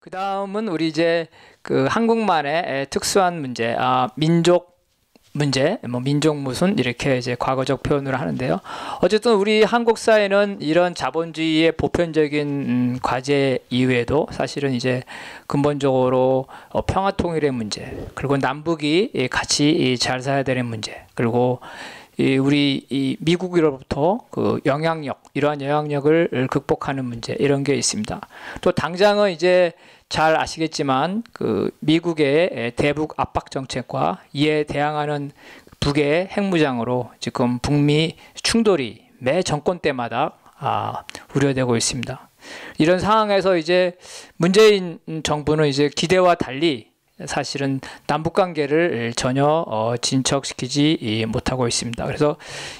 그 다음은 우리 이제 그 한국만의 특수한 문제, 아, 민족 문제, 뭐 민족 무슨 이렇게 이제 과거적 표현을 하는데요. 어쨌든 우리 한국 사회는 이런 자본주의의 보편적인 음, 과제 이외에도 사실은 이제 근본적으로 어, 평화 통일의 문제, 그리고 남북이 같이 잘 살아야 되는 문제, 그리고 이 우리 이 미국으로부터 그 영향력 이러한 영향력을 극복하는 문제 이런 게 있습니다. 또 당장은 이제 잘 아시겠지만 그 미국의 대북 압박 정책과 이에 대항하는 북의 핵무장으로 지금 북미 충돌이 매 정권 때마다 아, 우려되고 있습니다. 이런 상황에서 이제 문재인 정부는 이제 기대와 달리 사실은 남북 관계를 전혀 어, 진척시키지 못하고 있습니다. 그래서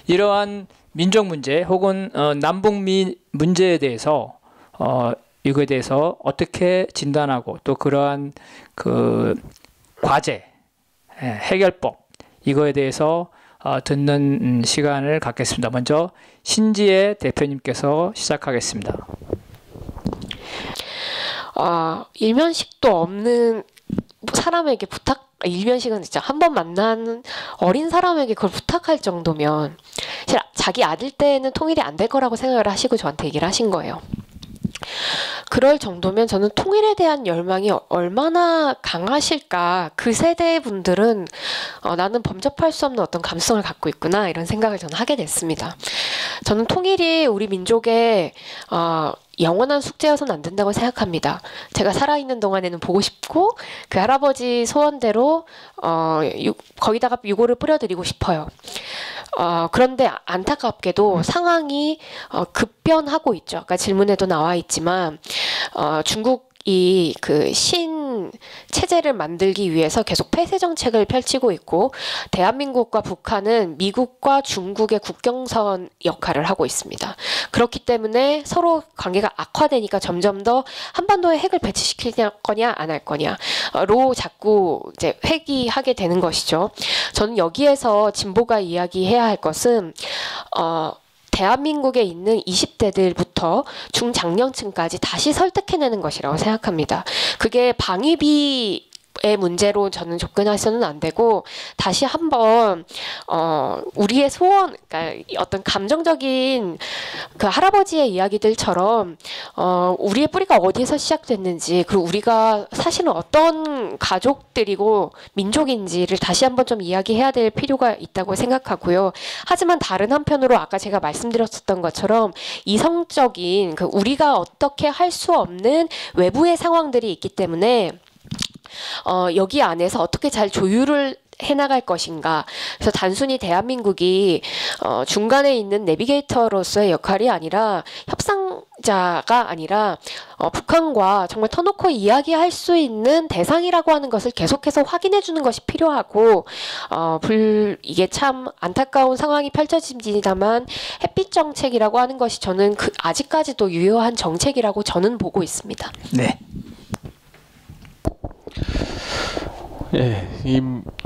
이러한 민족 문제 혹은 어, 남북 미 문제에 대해서 어, 이거에 대해서 어떻게 진단하고 또 그러한 그 과제 예, 해결법 이거에 대해서 어, 듣는 음, 시간을 갖겠습니다. 먼저 신지혜 대표님께서 시작하겠습니다. 아, 일면식도 없는 사람에게 부탁 일면식은 진짜 한 번 만난 어린 사람에게 그걸 부탁할 정도면 자기 아들 때는 통일이 안 될 거라고 생각을 하시고 저한테 얘기를 하신 거예요. 그럴 정도면 저는 통일에 대한 열망이 얼마나 강하실까. 그 세대 분들은 어, 나는 범접할 수 없는 어떤 감성을 갖고 있구나 이런 생각을 저는 하게 됐습니다. 저는 통일이 우리 민족의 어, 영원한 숙제여서는 안 된다고 생각합니다. 제가 살아있는 동안에는 보고 싶고 그 할아버지 소원대로 어, 유, 거기다가 유고를 뿌려드리고 싶어요. 어, 그런데 안타깝게도 상황이 어, 급변하고 있죠. 아까 질문에도 나와 있지만 어, 중국 이그 신 체제를 만들기 위해서 계속 폐쇄 정책을 펼치고 있고 대한민국과 북한은 미국과 중국의 국경선 역할을 하고 있습니다. 그렇기 때문에 서로 관계가 악화되니까 점점 더 한반도에 핵을 배치시킬 거냐 안 할 거냐로 자꾸 이제 회귀하게 되는 것이죠. 저는 여기에서 진보가 이야기해야 할 것은 어 대한민국에 있는 20대들부터 중장년층까지 다시 설득해내는 것이라고 생각합니다. 그게 방위비 의 문제로 저는 접근해서는 안 되고 다시 한번 어 우리의 소원 그러니까 어떤 감정적인 그 할아버지의 이야기들처럼 어 우리의 뿌리가 어디에서 시작됐는지 그리고 우리가 사실은 어떤 가족들이고 민족인지를 다시 한번 좀 이야기해야 될 필요가 있다고 생각하고요. 하지만 다른 한편으로 아까 제가 말씀드렸었던 것처럼 이성적인 그 우리가 어떻게 할 수 없는 외부의 상황들이 있기 때문에 어, 여기 안에서 어떻게 잘 조율을 해나갈 것인가. 그래서 단순히 대한민국이 어, 중간에 있는 내비게이터로서의 역할이 아니라 협상자가 아니라 어, 북한과 정말 터놓고 이야기할 수 있는 대상이라고 하는 것을 계속해서 확인해 주는 것이 필요하고 어, 불 이게 참 안타까운 상황이 펼쳐집니다만 햇빛 정책이라고 하는 것이 저는 그 아직까지도 유효한 정책이라고 저는 보고 있습니다. 네. 예, 이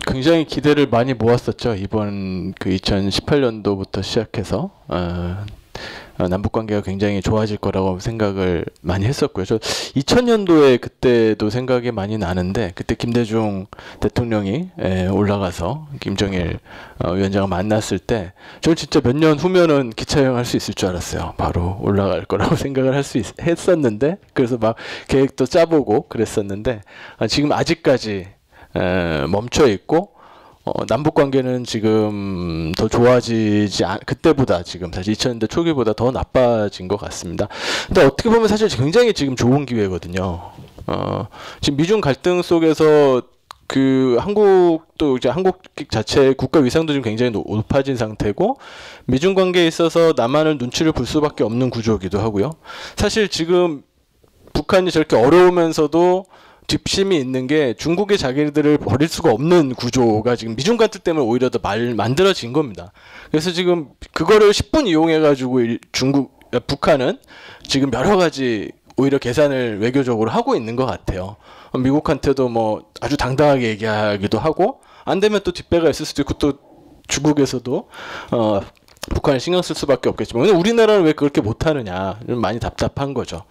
굉장히 기대를 많이 모았었죠. 이번 그 2018년도부터 시작해서 어, 어, 남북 관계가 굉장히 좋아질 거라고 생각을 많이 했었고요. 저 2000년도에 그때도 생각이 많이 나는데 그때 김대중 대통령이 예, 올라가서 김정일 어, 위원장을 만났을 때 저는 진짜 몇 년 후면은 기차 여행 할 수 있을 줄 알았어요. 바로 올라갈 거라고 생각을 할 수 했었는데 그래서 막 계획도 짜보고 그랬었는데 아, 지금 아직까지 에, 멈춰 있고 어, 남북 관계는 지금 더 좋아지지 않, 그때보다 지금 사실 2000년대 초기보다 더 나빠진 것 같습니다. 근데 어떻게 보면 사실 굉장히 지금 좋은 기회거든요. 어, 지금 미중 갈등 속에서 그 한국도 이제 한국 자체 국가 위상도 지금 굉장히 높아진 상태고 미중 관계에 있어서 남한을 눈치를 볼 수밖에 없는 구조이기도 하고요. 사실 지금 북한이 저렇게 어려우면서도 뒷심이 있는 게 중국이 자기들을 버릴 수가 없는 구조가 지금 미중 갈등 때문에 오히려 더 말 만들어진 겁니다. 그래서 지금 그거를 10분 이용해 가지고 중국 북한은 지금 여러 가지 오히려 계산을 외교적으로 하고 있는 것 같아요. 미국한테도 뭐 아주 당당하게 얘기하기도 하고 안 되면 또 뒷배가 있을 수도 있고 또 중국에서도 어 북한을 신경 쓸 수밖에 없겠지만 우리나라는 왜 그렇게 못하느냐 좀 많이 답답한 거죠.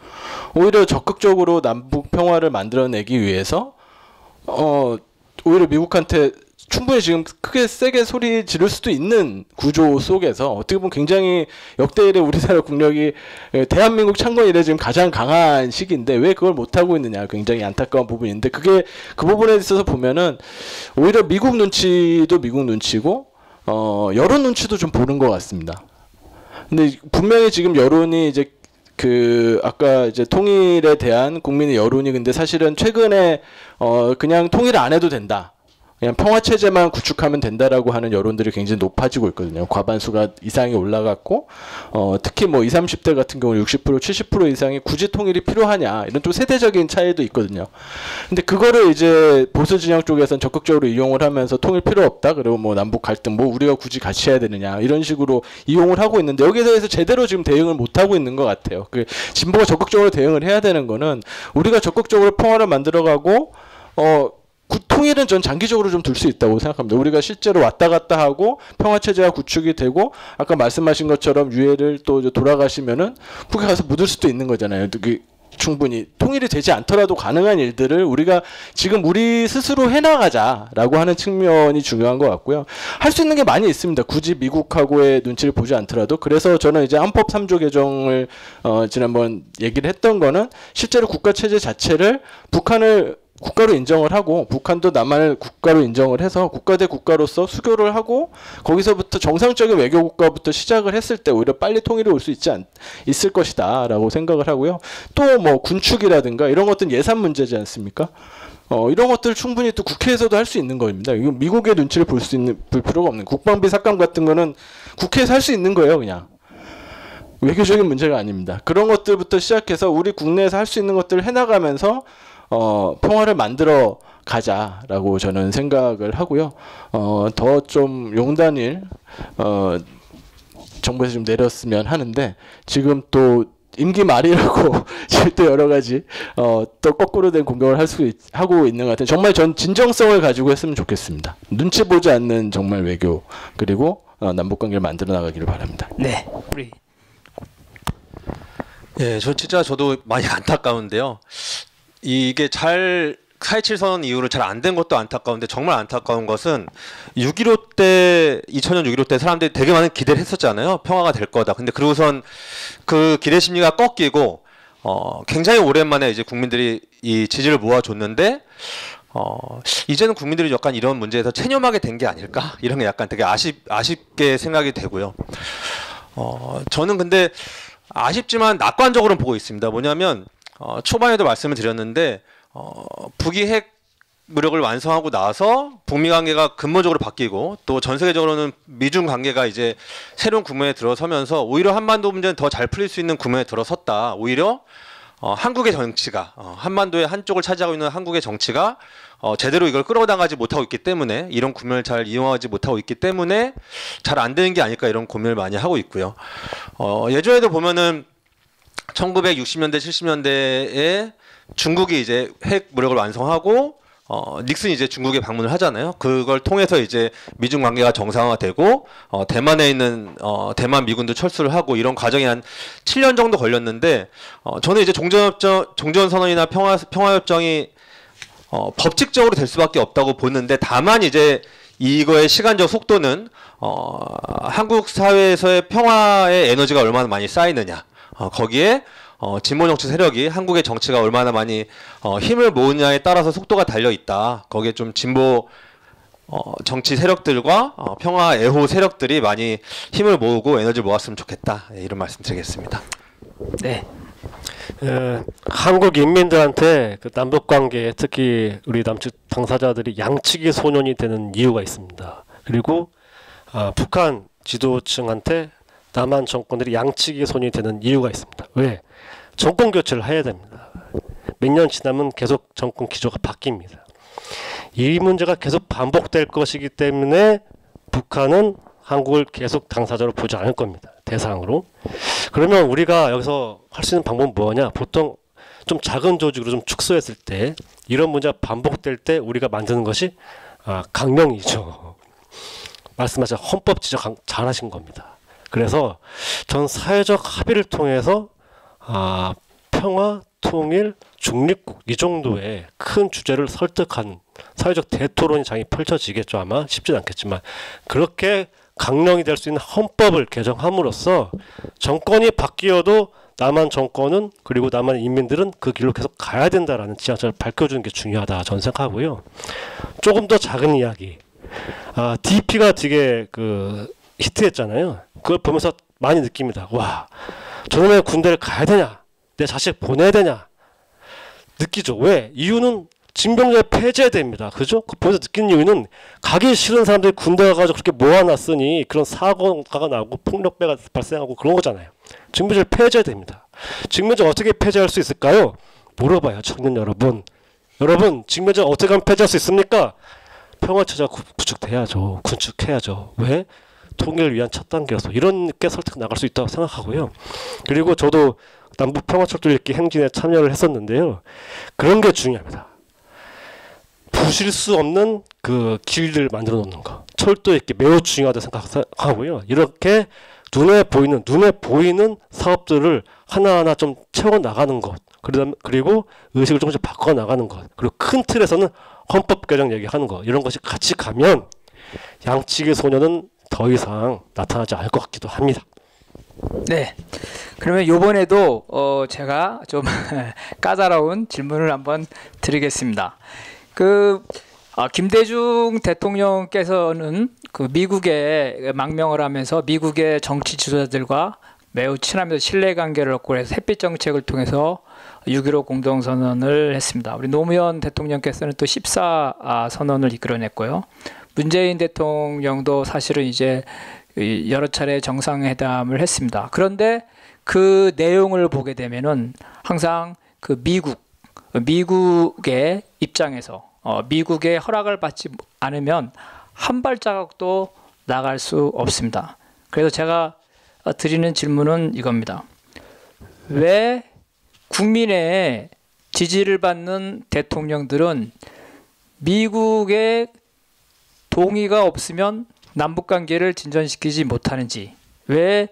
오히려 적극적으로 남북 평화를 만들어내기 위해서 어 오히려 미국한테 충분히 지금 크게 세게 소리 지를 수도 있는 구조 속에서 어떻게 보면 굉장히 역대 일의 우리나라 국력이 에, 대한민국 창건 이래 지금 가장 강한 시기인데 왜 그걸 못 하고 있느냐 굉장히 안타까운 부분인데 그게 그 부분에 있어서 보면은 오히려 미국 눈치도 미국 눈치고 어 여론 눈치도 좀 보는 것 같습니다. 근데 분명히 지금 여론이 이제 그 아까 이제 통일에 대한 국민의 여론이 근데 사실은 최근에 어 그냥 통일 안 해도 된다. 그냥 평화 체제만 구축하면 된다라고 하는 여론들이 굉장히 높아지고 있거든요. 과반수가 이상이 올라갔고 어 특히 뭐 20, 30대 같은 경우 60% 70% 이상이 굳이 통일이 필요하냐 이런 좀 세대적인 차이도 있거든요. 근데 그거를 이제 보수 진영 쪽에서는 적극적으로 이용을 하면서 통일 필요 없다. 그리고 뭐 남북 갈등 뭐 우리가 굳이 같이 해야 되느냐 이런 식으로 이용을 하고 있는데 여기에 대해서 제대로 지금 대응을 못 하고 있는 것 같아요. 그 진보가 적극적으로 대응을 해야 되는 거는 우리가 적극적으로 평화를 만들어가고 어 구- 통일은 전 장기적으로 좀 둘 수 있다고 생각합니다. 우리가 실제로 왔다 갔다 하고 평화 체제가 구축이 되고 아까 말씀하신 것처럼 유해를 또 돌아가시면은 북에 가서 묻을 수도 있는 거잖아요. 그 충분히 통일이 되지 않더라도 가능한 일들을 우리가 지금 우리 스스로 해나가자라고 하는 측면이 중요한 것 같고요. 할 수 있는 게 많이 있습니다. 굳이 미국하고의 눈치를 보지 않더라도 그래서 저는 이제 헌법 3조 개정을 어, 지난번 얘기를 했던 거는 실제로 국가 체제 자체를 북한을 국가로 인정을 하고 북한도 남한을 국가로 인정을 해서 국가 대 국가로서 수교를 하고 거기서부터 정상적인 외교 국가부터 시작을 했을 때 오히려 빨리 통일이 올 수 있지 않, 있을 것이다라고 생각을 하고요. 또 뭐 군축이라든가 이런 것들은 예산 문제지 않습니까? 어, 이런 것들 충분히 또 국회에서도 할 수 있는 겁니다. 이거 미국의 눈치를 볼 수 있는 볼 필요가 없는 국방비 삭감 같은 거는 국회에서 할 수 있는 거예요, 그냥. 외교적인 문제가 아닙니다. 그런 것들부터 시작해서 우리 국내에서 할 수 있는 것들을 해나가면서 어, 평화를 만들어 가자라고 저는 생각을 하고요. 어, 더 좀 용단일 어, 정부에서 좀 내렸으면 하는데 지금 또 임기 말이라고 또 여러 가지 어, 또 거꾸로 된 공격을 할 수 하고 있는 것 같아요. 정말 전 진정성을 가지고 했으면 좋겠습니다. 눈치 보지 않는 정말 외교 그리고 어, 남북 관계를 만들어 나가기를 바랍니다. 네, 우리 예, 저 진짜 저도 많이 안타까운데요. 이게 잘4.27 선언 이후로 잘 안 된 것도 안타까운데 정말 안타까운 것은 6.15 때 2000년 6.15 때 사람들이 되게 많은 기대를 했었잖아요. 평화가 될 거다. 근데 그러고선 그 기대 심리가 꺾이고 어, 굉장히 오랜만에 이제 국민들이 이 지지를 모아줬는데 어, 이제는 국민들이 약간 이런 문제에서 체념하게 된 게 아닐까? 이런 게 약간 되게 아쉽, 아쉽게 생각이 되고요. 어, 저는 근데 아쉽지만 낙관적으로 보고 있습니다. 뭐냐면 어, 초반에도 말씀을 드렸는데 어, 북이 핵 무력을 완성하고 나서 북미 관계가 근본적으로 바뀌고 또 전 세계적으로는 미중 관계가 이제 새로운 국면에 들어서면서 오히려 한반도 문제는 더 잘 풀릴 수 있는 국면에 들어섰다. 오히려 어, 한국의 정치가 어, 한반도의 한쪽을 차지하고 있는 한국의 정치가 어, 제대로 이걸 끌어당하지 못하고 있기 때문에 이런 국면을 잘 이용하지 못하고 있기 때문에 잘 안 되는 게 아닐까 이런 고민을 많이 하고 있고요. 어, 예전에도 보면은 1960년대 70년대에 중국이 이제 핵 무력을 완성하고 어, 닉슨이 이제 중국에 방문을 하잖아요. 그걸 통해서 이제 미중 관계가 정상화되고 어, 대만에 있는 어, 대만 미군도 철수를 하고 이런 과정이 한 7년 정도 걸렸는데 어, 저는 이제 종전협정, 종전선언이나 평화 평화협정이 어, 법칙적으로 될 수밖에 없다고 보는데 다만 이제 이거의 시간적 속도는 어, 한국 사회에서의 평화의 에너지가 얼마나 많이 쌓이느냐 어, 거기에 어, 진보 정치 세력이 한국의 정치가 얼마나 많이 어, 힘을 모으냐에 따라서 속도가 달려 있다. 거기에 좀 진보 어, 정치 세력들과 어, 평화 애호 세력들이 많이 힘을 모으고 에너지를 모았으면 좋겠다. 예, 이런 말씀드리겠습니다. 네, 예, 한국 인민들한테 그 남북 관계 특히 우리 남측 당사자들이 양측의 소년이 되는 이유가 있습니다. 그리고 아, 북한 지도층한테 남한 정권들이 양측의 손이 되는 이유가 있습니다. 왜? 정권 교체를 해야 됩니다. 몇 년 지나면 계속 정권 기조가 바뀝니다. 이 문제가 계속 반복될 것이기 때문에 북한은 한국을 계속 당사자로 보지 않을 겁니다. 대상으로. 그러면 우리가 여기서 할 수 있는 방법은 뭐냐? 보통 좀 작은 조직으로 좀 축소했을 때 이런 문제가 반복될 때 우리가 만드는 것이 아, 강령이죠. 말씀하신 헌법 지적 강- 잘하신 겁니다. 그래서 전 사회적 합의를 통해서 아, 평화, 통일, 중립국 이 정도의 큰 주제를 설득한 사회적 대토론이 장이 펼쳐지겠죠 아마 쉽진 않겠지만 그렇게 강령이 될 수 있는 헌법을 개정함으로써 정권이 바뀌어도 남한 정권은 그리고 남한 인민들은 그 길로 계속 가야 된다라는 지향점을 밝혀주는 게 중요하다 저는 생각하고요. 조금 더 작은 이야기. 아, DP가 되게 그 히트했잖아요. 그걸 보면서 많이 느낍니다. 와, 저놈의 군대를 가야 되냐? 내 자식 보내야 되냐? 느끼죠. 왜? 이유는 징병제 폐지해야 됩니다. 그죠? 그 보면서 느끼는 이유는 가기 싫은 사람들이 군대 가가지고 그렇게 모아놨으니 그런 사고가 나고 폭력배가 발생하고 그런 거잖아요. 징병제를 폐지해야 됩니다. 징병제 어떻게 폐지할 수 있을까요? 물어봐요, 청년 여러분. 여러분, 징병제 어떻게 하면 폐지할 수 있습니까? 평화체제가 구- 구축돼야죠. 구축해야죠. 왜? 통일을 위한 첫 단계로서 이런 게 설득 나갈 수 있다고 생각하고요. 그리고 저도 남북 평화철도 읽기 행진에 참여를 했었는데요. 그런 게 중요합니다. 부실 수 없는 그 길들 만들어 놓는 거. 철도 읽기 매우 중요하다고 생각하고요. 이렇게 눈에 보이는 눈에 보이는 사업들을 하나하나 좀 채워 나가는 것. 그리고 의식을 조금씩 바꿔 나가는 것. 그리고 큰 틀에서는 헌법 개정 얘기하는 거. 이런 것이 같이 가면 양측의 소녀는 더 이상 나타나지 않을 것 같기도 합니다. 네. 그러면 요번에도 어 제가 좀 까다로운 질문을 한번 드리겠습니다. 그 아, 김대중 대통령께서는 그 미국에 망명을 하면서 미국의 정치 지도자들과 매우 친하면서 신뢰 관계를 얻고 해서 햇빛 정책을 통해서 6.15 공동선언을 했습니다. 우리 노무현 대통령께서는 또 14 아, 선언을 이끌어냈고요. 문재인 대통령도 사실은 이제 이 여러 차례 정상회담을 했습니다. 그런데 그 내용을 보게 되면은 항상 그 미국 미국의 입장에서 어, 미국의 허락을 받지 않으면 한 발자국도 나갈 수 없습니다. 그래서 제가 어, 드리는 질문은 이겁니다. 왜 국민의 지지를 받는 대통령들은 미국의 동의가 없으면 남북 관계를 진전시키지 못하는지, 왜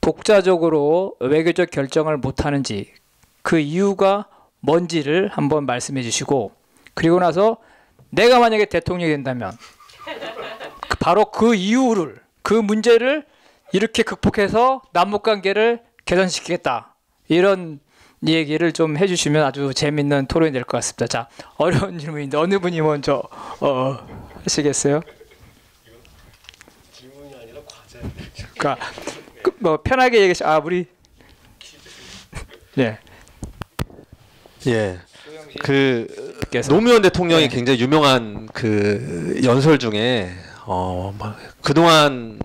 독자적으로 외교적 결정을 못하는지 그 이유가 뭔지를 한번 말씀해 주시고 그리고 나서 내가 만약에 대통령이 된다면 그 바로 그 이유를 그 문제를 이렇게 극복해서 남북 관계를 개선시키겠다 이런 얘기를 좀 해주시면 아주 재밌는 토론이 될 것 같습니다. 자 어려운 질문인데 어느 분이 먼저 어, 하시겠어요? 그러니까 그, 뭐 편하게 얘기하시. 아 우리 네. 예. 그. 노무현 대통령이 네. 굉장히 유명한 그 연설 중에 어막 그동안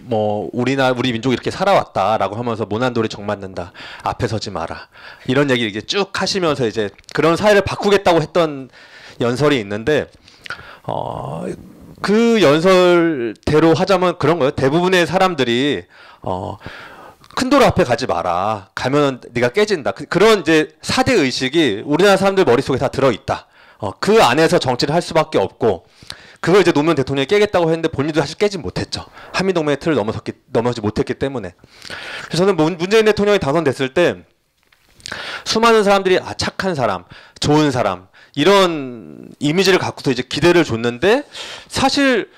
뭐 우리나 우리 민족이 이렇게 살아왔다라고 하면서 모난돌이 정 맞는다 앞에 서지 마라 이런 얘기 이렇게 쭉 하시면서 이제 그런 사회를 바꾸겠다고 했던 연설이 있는데 어 그 연설대로 하자면 그런 거예요 대부분의 사람들이 어큰 도로 앞에 가지 마라. 가면 네가 깨진다. 그, 런 이제 사대 의식이 우리나라 사람들 머릿속에 다 들어 있다. 어, 그 안에서 정치를 할 수밖에 없고 그걸 이제 노무현 대통령이 깨겠다고 했는데 본인도 사실 깨진 못했죠. 한미동맹의 틀을 넘어섰기 넘어서지 못했기 때문에. 그래서 저는 문- 문재인 대통령이 당선됐을 때 수많은 사람들이 아 착한 사람, 좋은 사람 이런 이미지를 갖고서 이제 기대를 줬는데 사실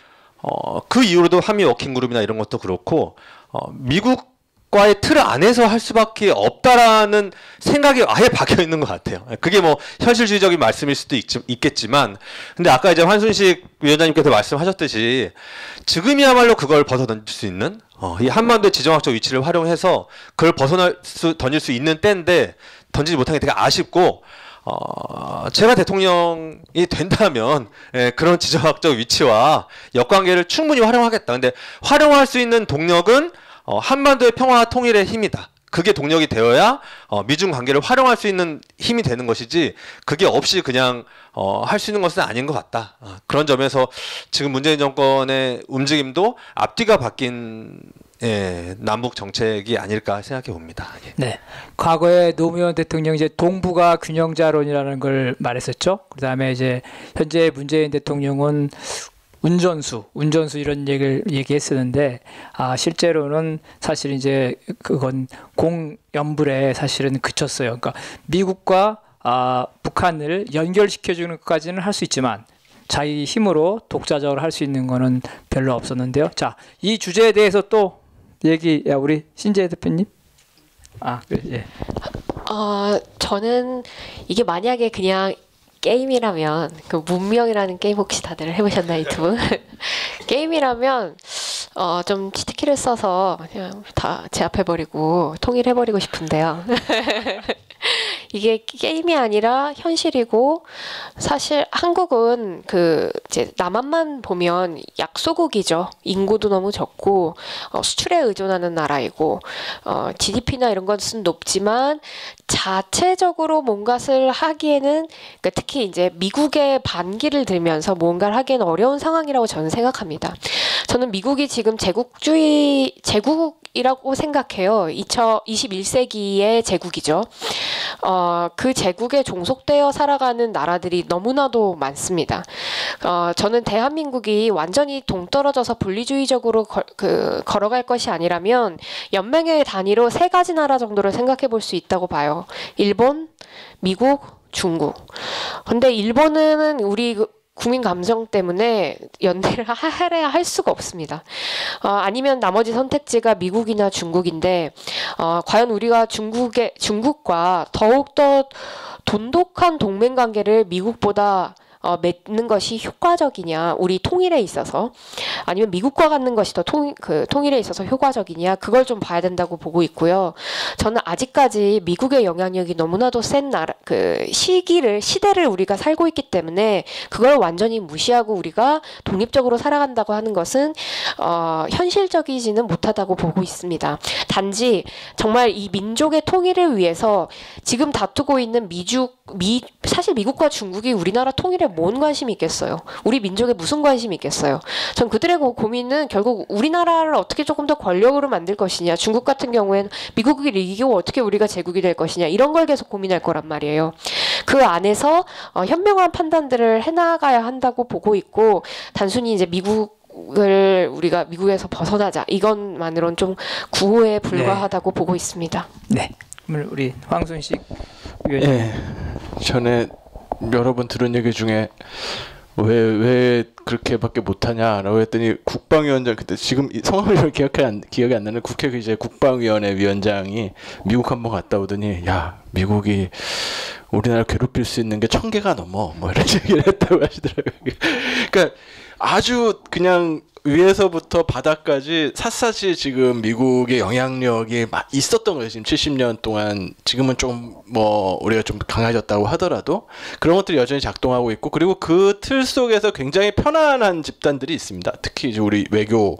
어, 그 이후로도 한미 워킹 그룹이나 이런 것도 그렇고 어, 미국과의 틀 안에서 할 수밖에 없다라는 생각이 아예 박혀 있는 것 같아요. 그게 뭐 현실주의적인 말씀일 수도 있, 있겠지만, 근데 아까 이제 환순식 위원장님께서 말씀하셨듯이 지금이야말로 그걸 벗어 던질 수 있는 어, 이 한반도의 지정학적 위치를 활용해서 그걸 벗어날 수 던질 수 있는 때인데 던지지 못한 게 되게 아쉽고 어, 제가 대통령이 된다면 예, 그런 지정학적 위치와 역관계를 충분히 활용하겠다. 근데 활용할 수 있는 동력은 어, 한반도의 평화와 통일의 힘이다. 그게 동력이 되어야 어, 미중 관계를 활용할 수 있는 힘이 되는 것이지 그게 없이 그냥 어, 할 수 있는 것은 아닌 것 같다. 어, 그런 점에서 지금 문재인 정권의 움직임도 앞뒤가 바뀐 예, 남북 정책이 아닐까 생각해 봅니다. 예. 네. 과거에 노무현 대통령이 이제 동북아 균형자론이라는 걸 말했었죠. 그다음에 이제 현재 문재인 대통령은 운전수, 운전수 이런 얘기를 얘기했었는데 아 실제로는 사실 이제 그건 공연불에 사실은 그쳤어요. 그러니까 미국과 아 북한을 연결시켜 주는 것까지는 할 수 있지만 자기 힘으로 독자적으로 할 수 있는 거는 별로 없었는데요. 자, 이 주제에 대해서 또 얘기 야 우리 신재 대표님. 아, 그래, 예. 어, 저는 이게 만약에 그냥 게임이라면 그 문명이라는 게임 혹시 다들 해보셨나요 유튜브? 게임이라면 어, 좀 치트키를 써서 그냥 다 제압해버리고 통일해버리고 싶은데요. 이게 게임이 아니라 현실이고 사실 한국은 그 이제 남한만 보면 약소국이죠. 인구도 너무 적고 어, 수출에 의존하는 나라이고 어, GDP나 이런 것은 높지만 자체적으로 뭔가를 하기에는 그러니까 특히 이제 미국의 반기를 들면서 뭔가를 하기에는 어려운 상황이라고 저는 생각합니다. 저는 미국이 지금 제국주의 제국 이라고 생각해요. 21세기의 제국이죠. 어, 그 제국에 종속되어 살아가는 나라들이 너무나도 많습니다. 어, 저는 대한민국이 완전히 동떨어져서 분리주의적으로 거, 그, 걸어갈 것이 아니라면 연맹의 단위로 세 가지 나라 정도를 생각해 볼 수 있다고 봐요. 일본, 미국, 중국. 근데 일본은 우리 그 국민 감정 때문에 연대를 하래야 할 수가 없습니다. 어, 아니면 나머지 선택지가 미국이나 중국인데 어, 과연 우리가 중국의 중국과 더욱 더 돈독한 동맹 관계를 미국보다 어, 맺는 것이 효과적이냐 우리 통일에 있어서 아니면 미국과 갖는 것이 더 통, 그, 통일에 있어서 효과적이냐 그걸 좀 봐야 된다고 보고 있고요. 저는 아직까지 미국의 영향력이 너무나도 센 나라 그 시기를 시대를 우리가 살고 있기 때문에 그걸 완전히 무시하고 우리가 독립적으로 살아간다고 하는 것은 어, 현실적이지는 못하다고 보고 있습니다. 단지 정말 이 민족의 통일을 위해서 지금 다투고 있는 미중 미 사실 미국과 중국이 우리나라 통일에 뭔 관심이 있겠어요? 우리 민족에 무슨 관심이 있겠어요? 전 그들의 고- 고민은 결국 우리나라를 어떻게 조금 더 권력으로 만들 것이냐. 중국 같은 경우에는 미국을 이기고 어떻게 우리가 제국이 될 것이냐. 이런 걸 계속 고민할 거란 말이에요. 그 안에서 어, 현명한 판단들을 해나가야 한다고 보고 있고 단순히 이제 미국 을 우리가 미국에서 벗어나자 이것만으로는 좀 구호에 불과하다고 보고 있습니다. 네. 그러면 우리 황순식 위원님. 예. 전에 여러 번 들은 얘기 중에 왜 왜 그렇게밖에 못하냐라고 했더니 국방위원장 그때 지금 이 성함을 기억이 안 기억이 안 나는 국회 그 이제 국방위원회 위원장이 미국 한 번 갔다 오더니 야 미국이 우리나라 괴롭힐 수 있는 게 천 개가 넘어 뭐 이런 얘기를 했다고 하시더라고요. 그러니까 아주 그냥 위에서부터 바닥까지 샅샅이 지금 미국의 영향력이 막 있었던 거예요. 지금 70년 동안 지금은 좀 뭐 우리가 좀 강해졌다고 하더라도 그런 것들이 여전히 작동하고 있고 그리고 그 틀 속에서 굉장히 편안한 집단들이 있습니다. 특히 이제 우리 외교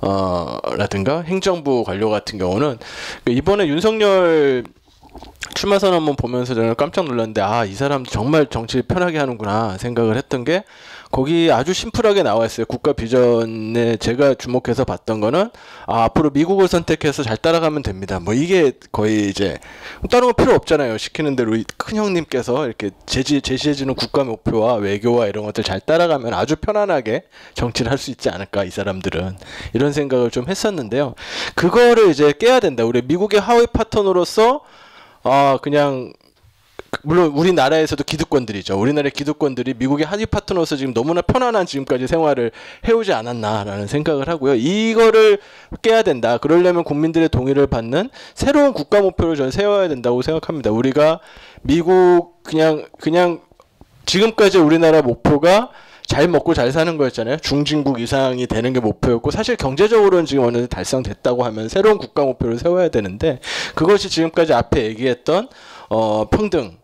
어라든가 행정부 관료 같은 경우는 그 이번에 윤석열 출마 선언문 보면서 저는 깜짝 놀랐는데 아 이 사람 정말 정치를 편하게 하는구나 생각을 했던 게 거기 아주 심플하게 나와 있어요. 국가 비전에 제가 주목해서 봤던 거는 아, 앞으로 미국을 선택해서 잘 따라가면 됩니다. 뭐 이게 거의 이제 다른 거 필요 없잖아요. 시키는 대로 큰 형님께서 이렇게 제시 제시해주는 국가 목표와 외교와 이런 것들 잘 따라가면 아주 편안하게 정치를 할 수 있지 않을까 이 사람들은 이런 생각을 좀 했었는데요. 그거를 이제 깨야 된다. 우리 미국의 하위 파트너로서 아 그냥 물론 우리나라에서도 기득권들이죠. 우리나라의 기득권들이 미국의 하위 파트너로서 지금 너무나 편안한 지금까지 생활을 해오지 않았나라는 생각을 하고요. 이거를 깨야 된다. 그러려면 국민들의 동의를 받는 새로운 국가 목표를 저는 세워야 된다고 생각합니다. 우리가 미국 그냥 그냥 지금까지 우리나라 목표가 잘 먹고 잘 사는 거였잖아요. 중진국 이상이 되는 게 목표였고 사실 경제적으로는 지금 어느 정도 달성됐다고 하면 새로운 국가 목표를 세워야 되는데 그것이 지금까지 앞에 얘기했던 어, 평등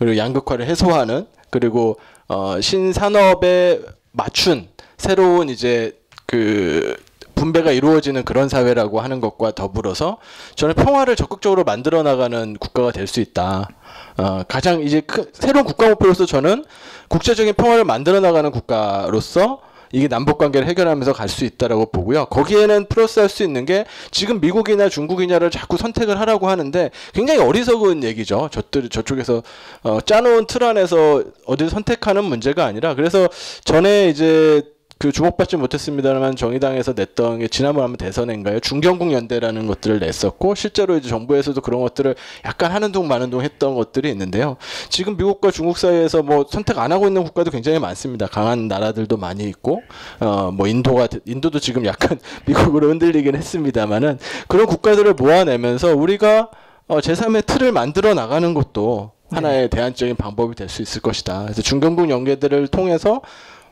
그리고 양극화를 해소하는 그리고 어, 신산업에 맞춘 새로운 이제 그 분배가 이루어지는 그런 사회라고 하는 것과 더불어서 저는 평화를 적극적으로 만들어 나가는 국가가 될 수 있다. 어, 가장 이제 큰 새로운 국가 목표로서 저는 국제적인 평화를 만들어 나가는 국가로서 이게 남북 관계를 해결하면서 갈 수 있다라고 보고요. 거기에는 플러스할 수 있는 게 지금 미국이나 중국이냐를 자꾸 선택을 하라고 하는데 굉장히 어리석은 얘기죠. 저들 저쪽에서 어, 짜놓은 틀 안에서 어디를 선택하는 문제가 아니라 그래서 전에 이제 그 주목받지 못했습니다만 정의당에서 냈던 게 지난번 한번 대선인가요? 중경국 연대라는 것들을 냈었고 실제로 이제 정부에서도 그런 것들을 약간 하는 둥 마는 둥 했던 것들이 있는데요. 지금 미국과 중국 사이에서 뭐 선택 안 하고 있는 국가도 굉장히 많습니다. 강한 나라들도 많이 있고 어 뭐 인도가 인도도 지금 약간 미국으로 흔들리긴 했습니다만은 그런 국가들을 모아내면서 우리가 어 제3의 틀을 만들어 나가는 것도 하나의 대안적인 방법이 될 수 있을 것이다. 그래서 중경국 연계들을 통해서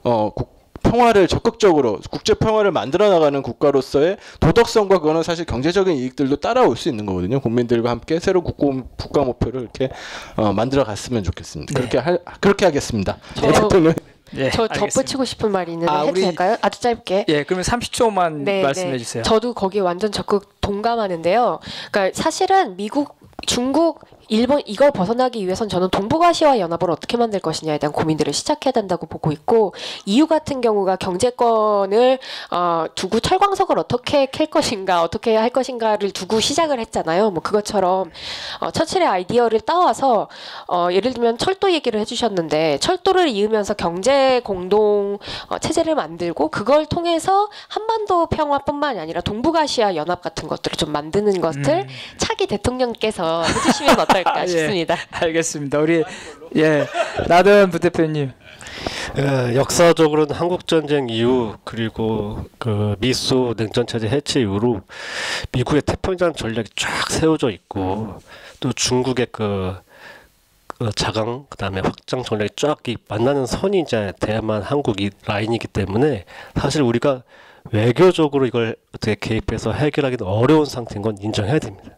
어 국- 평화를 적극적으로 국제 평화를 만들어 나가는 국가로서의 도덕성과 그거는 사실 경제적인 이익들도 따라올 수 있는 거거든요. 국민들과 함께 새로 국가, 국가 목표를 이렇게 어, 만들어 갔으면 좋겠습니다. 네. 그렇게 할 그렇게 하겠습니다. 저- 네, 대통령. 예, 저 알겠습니다. 덧붙이고 싶은 말이 있는데 아, 해도 우리- 될까요? 아주 짧게. 예, 그러면 30초만 네, 말씀해 네. 주세요. 저도 거기에 완전 적극 동감하는데요. 그러니까 사실은 미국, 중국, 일본 이걸 벗어나기 위해선 저는 동북아시아 연합을 어떻게 만들 것이냐에 대한 고민들을 시작해야 된다고 보고 있고 EU 같은 경우가 경제권을 어, 두고 철광석을 어떻게 캘 것인가 어떻게 할 것인가를 두고 시작을 했잖아요. 뭐 그것처럼 어, 처칠의 아이디어를 따와서 어, 예를 들면 철도 얘기를 해주셨는데 철도를 이으면서 경제 공동 어, 체제를 만들고 그걸 통해서 한반도 평화뿐만이 아니라 동북아시아 연합 같은 것들을 좀 만드는 것을 음. 차기 대통령께서 해주시면 어떨까 예. 싶습니다. 알겠습니다. 우리 예 나든 부대표님. 예, 역사적으로는 한국 전쟁 이후 그리고 그 미소 냉전 체제 해체 이후로 미국의 태평양 전략이 쫙 세워져 있고 또 중국의 그, 그 자강 그다음에 확장 전략이 쫙이 만나는 선이 이제 대만 한국 이 라인이기 때문에 사실 우리가 외교적으로 이걸 어떻게 개입해서 해결하기는 어려운 상태인 건 인정해야 됩니다.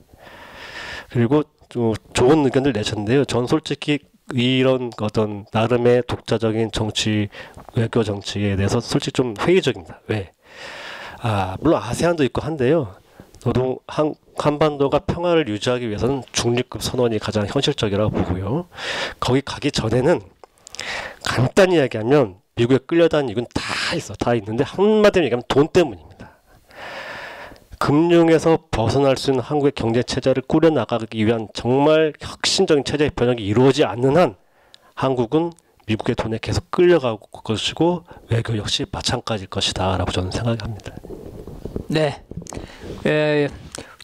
그리고 좀 좋은 의견을 내셨는데요. 전 솔직히 이런 어떤 나름의 독자적인 정치 외교 정치에 대해서 솔직히 좀 회의적입니다. 왜? 아 물론 아세안도 있고 한데요. 노동 한 한반도가 평화를 유지하기 위해서는 중립급 선언이 가장 현실적이라고 보고요. 거기 가기 전에는 간단히 이야기하면 미국에 끌려다니는 이유는 다 있어, 다 있는데 한마디로 얘기하면 돈 때문입니다. 금융에서 벗어날 수 있는 한국의 경제 체제를 꾸려 나가기 위한 정말 혁신적인 체제 변혁이 이루어지지 않는 한 한국은 미국의 돈에 계속 끌려가고 것이고 외교 역시 마찬가지일 것이다라고 저는 생각합니다. 네. 예,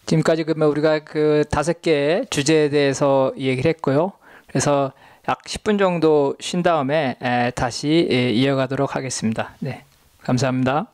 지금까지 그러면 우리가 그 다섯 개의 주제에 대해서 얘기를 했고요. 그래서 약 10분 정도 쉰 다음에 에, 다시 예, 이어가도록 하겠습니다. 네. 감사합니다.